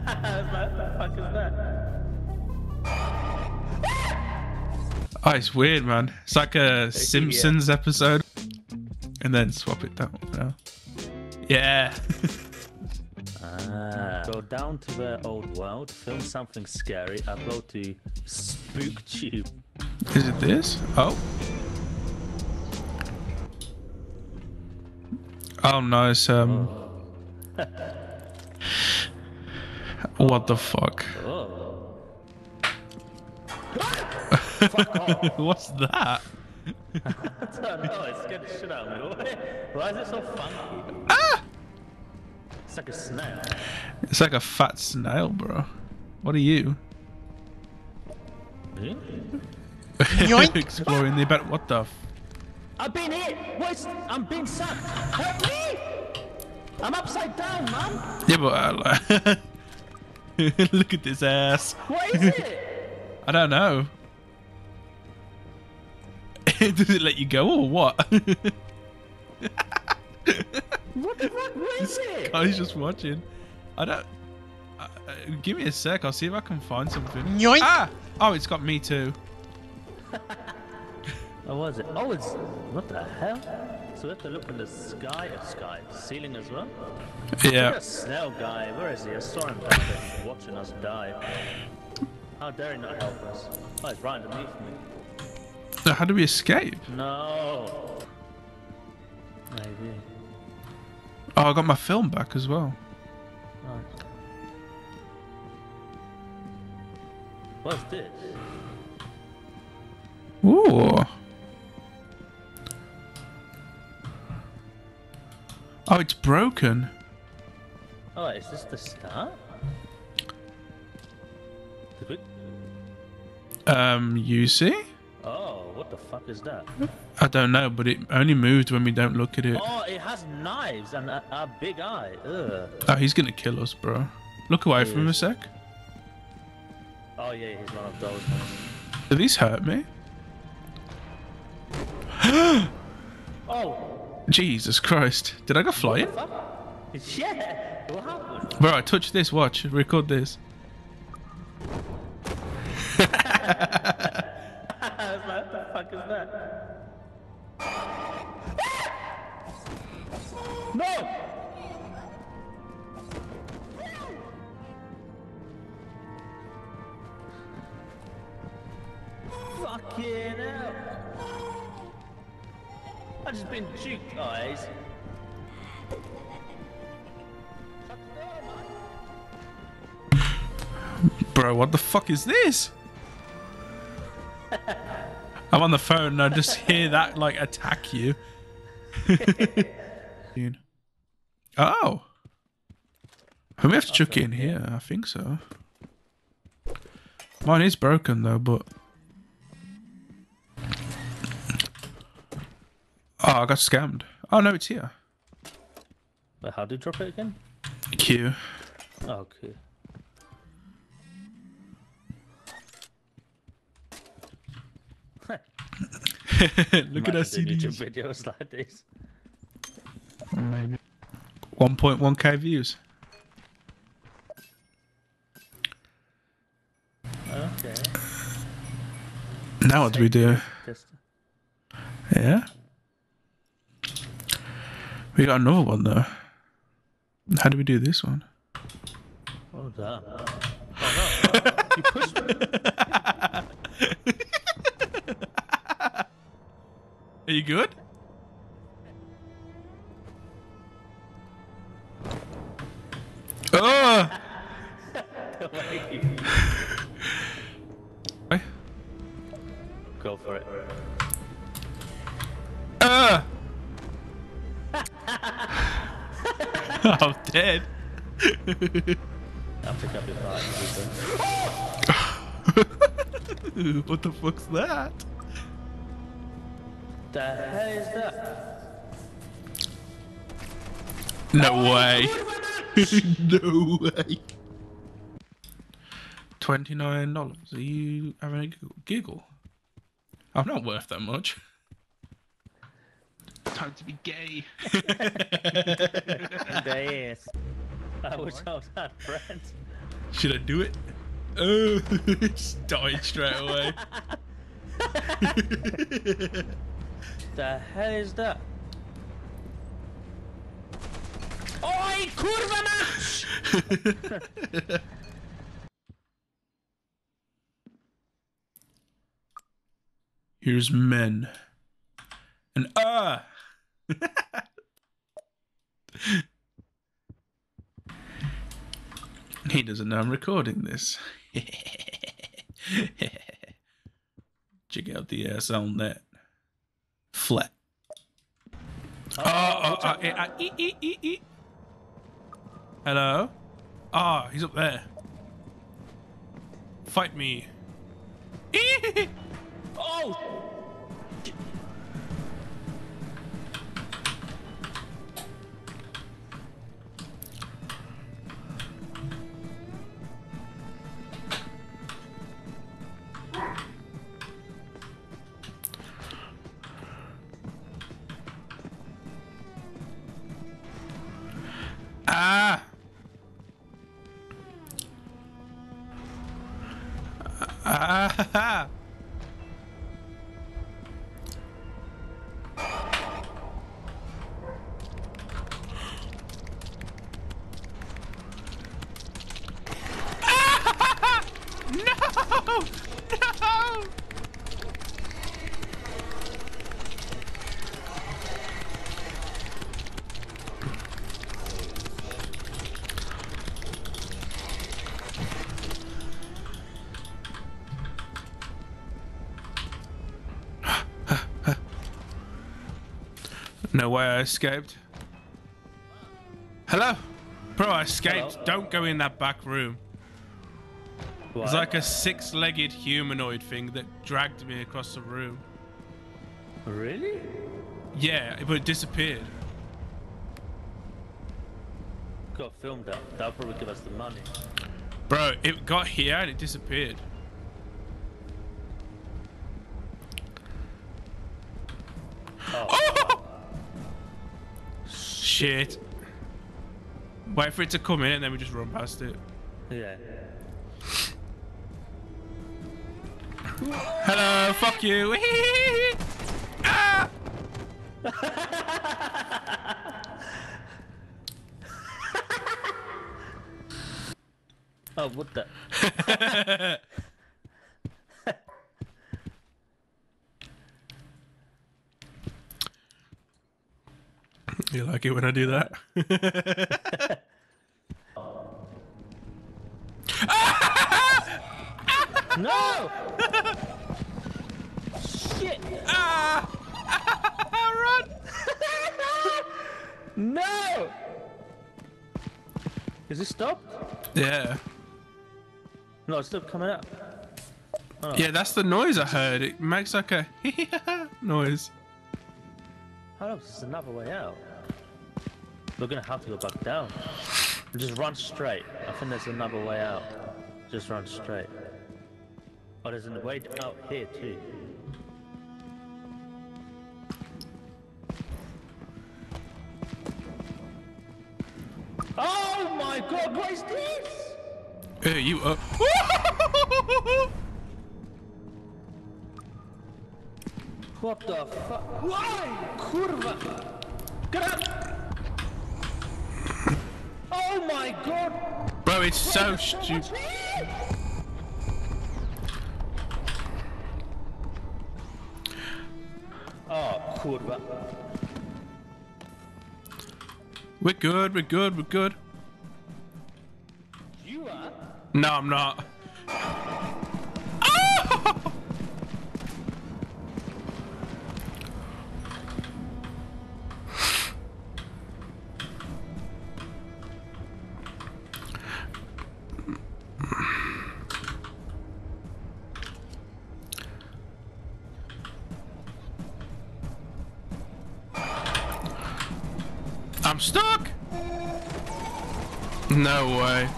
what the fuck is that? Oh, it's weird, man. It's like a Simpsons episode. And then swap it down. Yeah. Ah. Go down to the old world, film something scary, upload to SpookTube. Is it this? Oh. Oh no, it's um. what the fuck? What's that? I don't know, it scared the shit out of me. Why is it so funky? Ah! It's like a snail. It's like a fat snail, bro. What are you? Hmm? Exploring the about what the? F- I've been hit! What is... I'm being sucked! Help me! I'm upside down, man! yeah, but uh, look at this ass. What is it? I don't know. Does it let you go or what? What the fuck? What is it? I was just watching. I don't. Uh, uh, give me a sec. I'll see if I can find something. Yoink. Ah! Oh, it's got me too. What was it? Oh, it's... What the hell? So we have to look in the sky, uh, sky, ceiling as well? Yeah. a snail guy. Where is he? I saw him there. Watching us die. How dare he not help us? Oh, he's right underneath me. So how do we escape? No. Maybe. Oh, I got my film back as well. Right. What's this? Ooh. Oh, it's broken. Oh, is this the start? Did we... Um, you see? Oh, what the fuck is that? I don't know, but it only moved when we don't look at it. Oh, it has knives and a, a big eye. Ugh. Oh, he's gonna kill us, bro. Look away from him a sec. Oh yeah, he's one of those ones. Do these hurt me? Oh, Jesus Christ. Did I go flying? Yeah. What? Bro, I touched this. Watch. Record this. what the fuck is that? No! Fucking hell! I just been juked, guys. Bro, what the fuck is this? I'm on the phone and I just hear that like attack you. Dude. Oh. We may have to chuck it in here. I think so. Mine is broken though, but. Oh, I got scammed. Oh no, it's here. But how do you drop it again? Q. Oh, cool. Look at doing CDs. YouTube videos like this. Maybe. 1.1k views. Okay. Now what do we do? Just Yeah. We got another one though. How do we do this one? hold up. Oh no! you pushed me. Are you good? Oh! Hey. Go for it. Ah! I'm dead. I'll pick up your what the fuck's that? The hell is that? No way. no way. Twenty-nine dollars. Are you having a giggle? I'm not worth that much. Time to be gay. There is. I wish I was had friends. Should I do it? Oh, just died straight away. The hell is that? Oj, kurwa mać! Here's men. And ah! He doesn't know I'm recording this. Check out the ass on that. Flat. Oh, oh, oh, ah, ee, ee, ee, ee. Hello? Ah, he's up there. Fight me. Ah! Ah! No! No way I escaped. Hello? Bro, I escaped. Hello? Don't go in that back room. What? It's like a six legged humanoid thing that dragged me across the room. Really? Yeah, but it disappeared. Got filmed that. That'll probably give us the money. Bro, it got here and it disappeared. Shit. Wait for it to come in and then we just run past it. Yeah. Hello, fuck you. ah! Oh, what the? You like it when I do that? No! Shit! ah! Run! No! Is it stopped? Yeah. No, it's still coming up. Yeah, that's the noise I heard. It makes like a noise. How else? There's another way out. We're gonna have to go back down. Just run straight. I think there's another way out. Just run straight. Oh, there's a way out here too. Oh my god, what is this? Hey, you up? What the fuck? Why? Kurva! Get up! Oh my god! Bro, it's so stupid. Oh, ah, kurva. We're good, we're good, we're good. You are? No, I'm not. I'm stuck! No way.